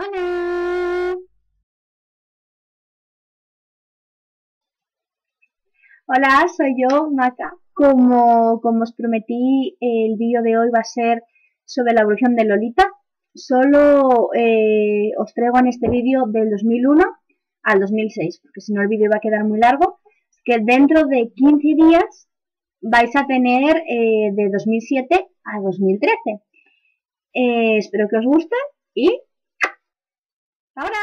Hola. Hola, soy yo, Maca. Como, como os prometí, el vídeo de hoy va a ser sobre la evolución de Lolita. Solo eh, os traigo en este vídeo del 2001 al 2006, porque si no el vídeo va a quedar muy largo. Que dentro de 15 días vais a tener eh, de 2007 a 2013. Eh, espero que os guste y ¡ahora!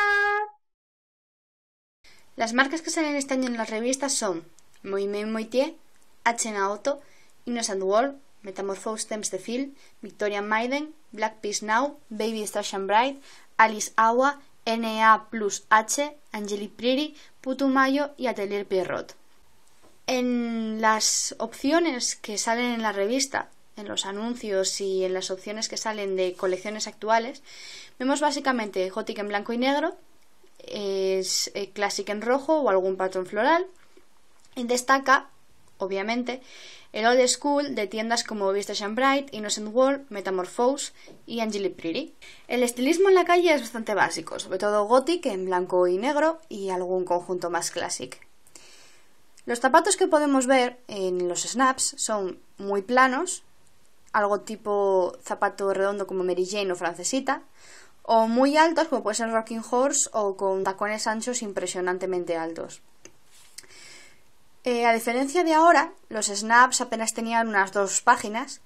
Las marcas que salen este año en las revistas son Moime Moitié, H. Naoto, Innocent World, Metamorphose Temps de Phil, Victoria Maiden, Black Peace Now, Baby Station Bright, Alice Awa, NA Plus H, Angeli Pretty, Putumayo y Atelier Pierrot. En las opciones que salen en la revista, en los anuncios y en las opciones que salen de colecciones actuales, vemos básicamente Gothic en blanco y negro, es eh, Classic en rojo o algún patrón floral. Y destaca, obviamente, el old school de tiendas como Station Bright, Innocent World, Metamorphose y Angeli Pretty. El estilismo en la calle es bastante básico, sobre todo gothic en blanco y negro y algún conjunto más classic. Los zapatos que podemos ver en los snaps son muy planos, algo tipo zapato redondo como Mary Jane o francesita, o muy altos como puede ser Rocking Horse o con tacones anchos impresionantemente altos. Eh, a diferencia de ahora, los snaps apenas tenían unas dos páginas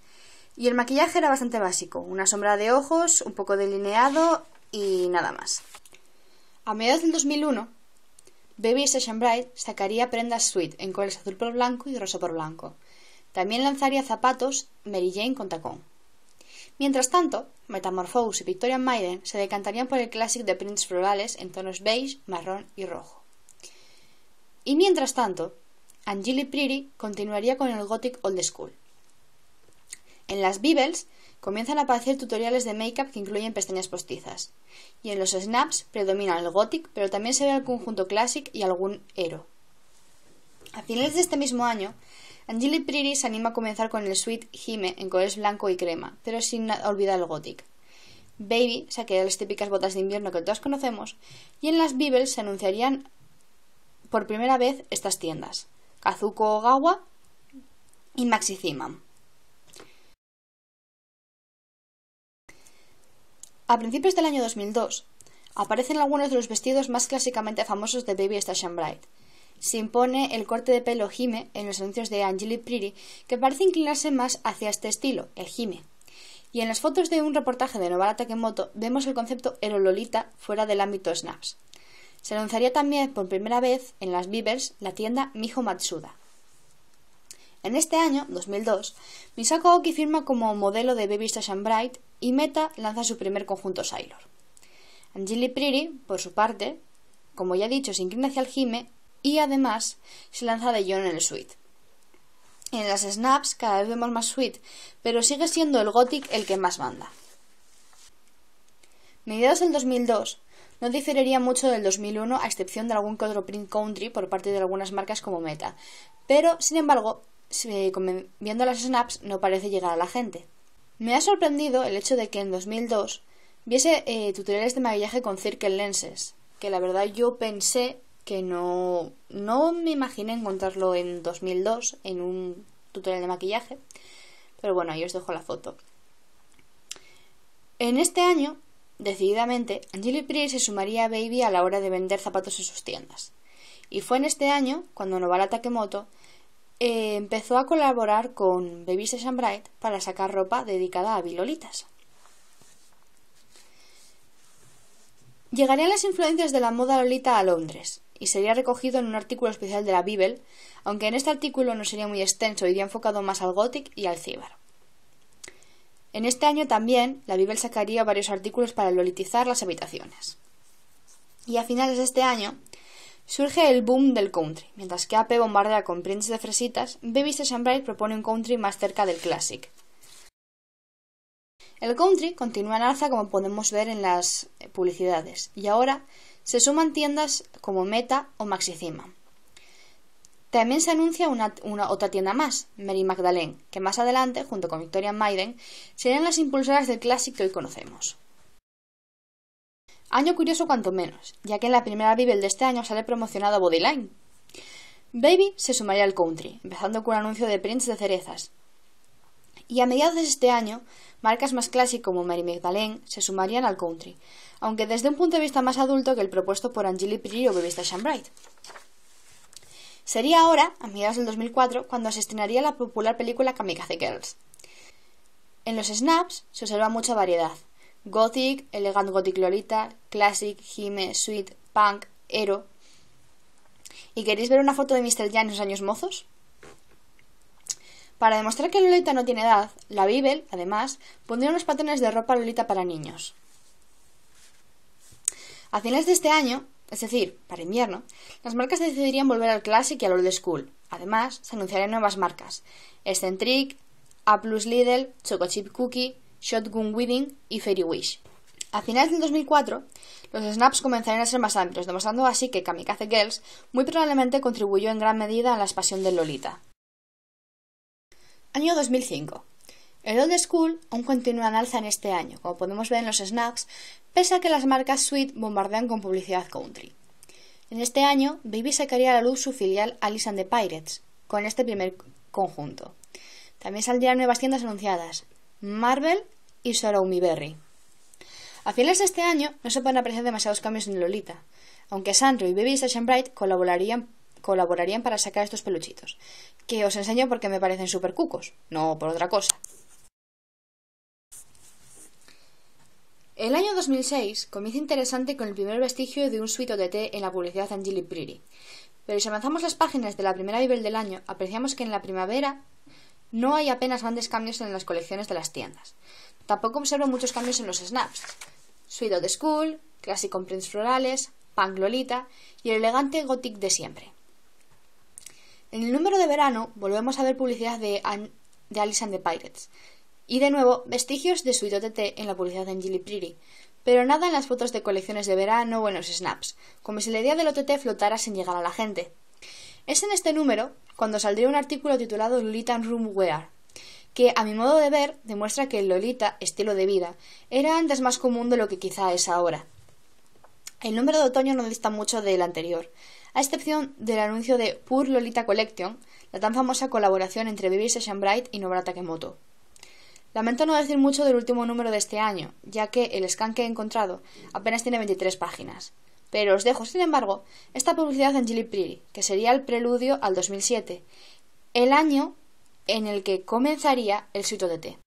y el maquillaje era bastante básico, una sombra de ojos, un poco delineado y nada más. A mediados del 2001, Baby Station Bright sacaría prendas suite en colores azul por blanco y rosa por blanco. También lanzaría zapatos Mary Jane con tacón. Mientras tanto, Metamorphose y Victoria Maiden se decantarían por el clásico de prints florales en tonos beige, marrón y rojo. Y mientras tanto, Angeli Pretty continuaría con el Gothic Old School. En las Bibels comienzan a aparecer tutoriales de make-up que incluyen pestañas postizas. Y en los snaps predomina el Gothic, pero también se ve el conjunto Classic y algún Ero. A finales de este mismo año, Angeli Pretty se anima a comenzar con el suite Hime en colores blanco y crema, pero sin olvidar el Gothic. Baby saquearía las típicas botas de invierno que todos conocemos, y en las Bibels se anunciarían por primera vez estas tiendas. Kazuko Ogawa y Maxi-Ziman. A principios del año 2002, aparecen algunos de los vestidos más clásicamente famosos de Baby Station Bright. Se impone el corte de pelo Hime en los anuncios de Angeli Pretty, que parece inclinarse más hacia este estilo, el Hime. Y en las fotos de un reportaje de Novara Takemoto vemos el concepto Erololita fuera del ámbito Snaps. Se anunciaría también por primera vez en las Bibers la tienda Miho Matsuda. En este año, 2002, Misako Aoki firma como modelo de Baby Station Bright y Meta lanza su primer conjunto Sailor. Angeli Pretty, por su parte, como ya he dicho, se inclina hacia el Hime y además se lanza de John en el suite. En las snaps cada vez vemos más suite, pero sigue siendo el Gothic el que más manda. Mediados del 2002, no diferiría mucho del 2001 a excepción de algún que otro print country por parte de algunas marcas como Meta, pero sin embargo, viendo las snaps no parece llegar a la gente. Me ha sorprendido el hecho de que en 2002 viese eh, tutoriales de maquillaje con Circle Lenses, que la verdad yo pensé que no, no me imaginé encontrarlo en 2002 en un tutorial de maquillaje, pero bueno, ahí os dejo la foto. En este año Decididamente, Angeli Pretty se sumaría a Baby a la hora de vender zapatos en sus tiendas. Y fue en este año cuando Novara Takemoto eh, empezó a colaborar con Baby Session Bright para sacar ropa dedicada a bilolitas. Llegarían las influencias de la moda lolita a Londres y sería recogido en un artículo especial de la Bibel, aunque en este artículo no sería muy extenso, iría enfocado más al gothic y al ciber. En este año también la Bibel sacaría varios artículos para lolitizar las habitaciones. Y a finales de este año surge el boom del country. Mientras que AP bombardea con prints de fresitas, Baby Session Bright propone un country más cerca del classic. El country continúa en alza como podemos ver en las publicidades, y ahora se suman tiendas como Meta o Maxicima. También se anuncia una, otra tienda más, Mary Magdalene, que más adelante, junto con Victoria Maiden, serían las impulsoras del clásico que hoy conocemos. Año curioso cuanto menos, ya que en la primera Bibel de este año sale promocionado Bodyline. Baby se sumaría al country, empezando con un anuncio de Prince de cerezas. Y a mediados de este año, marcas más clásicas como Mary Magdalene se sumarían al country, aunque desde un punto de vista más adulto que el propuesto por Angeli Pri o Baby Station Bright. Sería ahora, a mediados del 2004, cuando se estrenaría la popular película Kamikaze Girls. En los snaps se observa mucha variedad. Gothic, Elegant Gothic Lolita, Classic, Hime, Sweet, Punk, Ero. ¿Y queréis ver una foto de Mr. Jan en sus años mozos? Para demostrar que Lolita no tiene edad, la Bibel, además, pondría unos patrones de ropa Lolita para niños. A finales de este año, es decir, para invierno, las marcas decidirían volver al Classic y al Old School. Además, se anunciarían nuevas marcas: Eccentric, A Lidl, Choco Chip Cookie, Shotgun Wedding y Fairy Wish. A finales del 2004, los snaps comenzarían a ser más amplios, demostrando así que Kamikaze Girls muy probablemente contribuyó en gran medida a la expansión de Lolita. Año 2005. El Old School aún continúa en alza en este año, como podemos ver en los snaps, pese a que las marcas Sweet bombardean con publicidad country. En este año, Baby sacaría a la luz su filial Alice and the Pirates, con este primer conjunto. También saldrían nuevas tiendas anunciadas, Marvel y Sorrow Berry. A finales de este año no se pueden apreciar demasiados cambios en Lolita, aunque Sandro y Baby Station Bright colaborarían, colaborarían para sacar estos peluchitos, que os enseño porque me parecen súper cucos, no por otra cosa. El año 2006 comienza interesante con el primer vestigio de un suito de té en la publicidad Angeli Pretty. Pero si avanzamos las páginas de la primera Bibel del año, apreciamos que en la primavera no hay apenas grandes cambios en las colecciones de las tiendas. Tampoco observo muchos cambios en los snaps. Sweet de School, clásico con prints florales, punk lolita y el elegante gothic de siempre. En el número de verano volvemos a ver publicidad de, de Alice and the Pirates, y de nuevo, vestigios de Sweet OTT en la publicidad de Angeli Pretty, pero nada en las fotos de colecciones de verano o en los snaps, como si la idea del OTT flotara sin llegar a la gente. Es en este número cuando saldría un artículo titulado Lolita Room Wear, que a mi modo de ver demuestra que el Lolita, estilo de vida, era antes más común de lo que quizá es ahora. El número de otoño no dista mucho del anterior, a excepción del anuncio de Pure Lolita Collection, la tan famosa colaboración entre Baby Session Bright y Nobara Takemoto. Lamento no decir mucho del último número de este año, ya que el scan que he encontrado apenas tiene 23 páginas. Pero os dejo, sin embargo, esta publicidad en Gilly Pretty, que sería el preludio al 2007, el año en el que comenzaría el sitio de té.